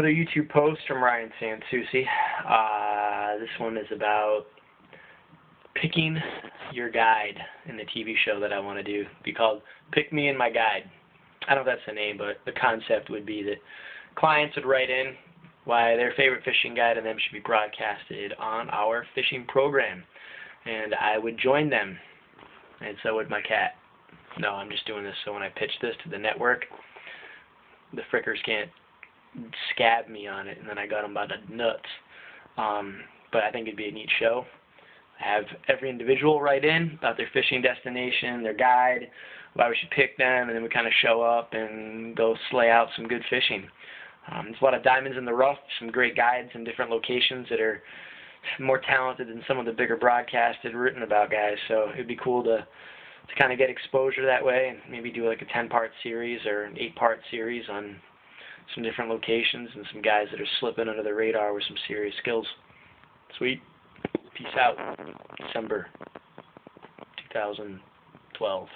Another YouTube post from Ryan Sansoucy. Uh, this one is about picking your guide in the TV show that I want to do. It'd be called Pick Me and My Guide. I don't know if that's the name, but the concept would be that clients would write in why their favorite fishing guide and them should be broadcasted on our fishing program. And I would join them. And so would my cat. No, I'm just doing this so when I pitch this to the network, the frickers can't scab me on it, and then I got them by the nuts. Um, but I think it'd be a neat show. Have every individual write in about their fishing destination, their guide, why we should pick them, and then we kind of show up and go slay out some good fishing. Um, there's a lot of diamonds in the rough, some great guides in different locations that are more talented than some of the bigger broadcasted written about guys. So it'd be cool to to kind of get exposure that way and maybe do like a 10 part series or an 8 part series on some different locations and some guys that are slipping under the radar with some serious skills. Sweet. Peace out. December 2012.